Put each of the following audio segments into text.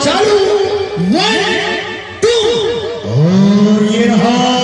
चालू one two और ये रहा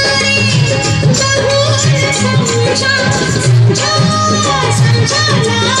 समझाना समझाना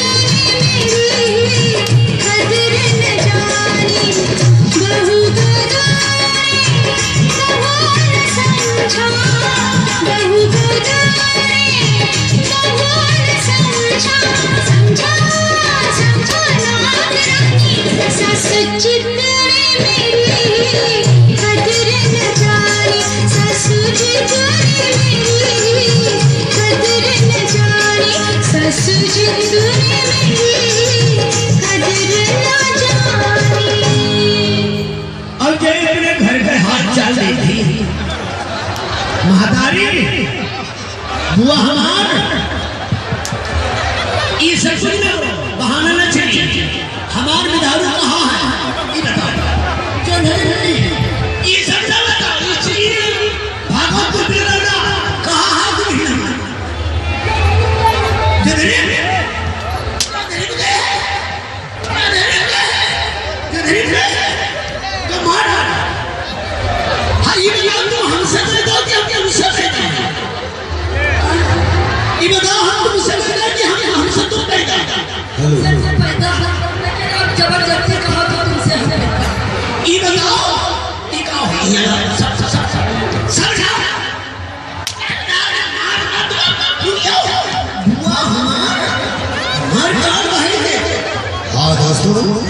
महातारी। बुआ हमार। Uhum.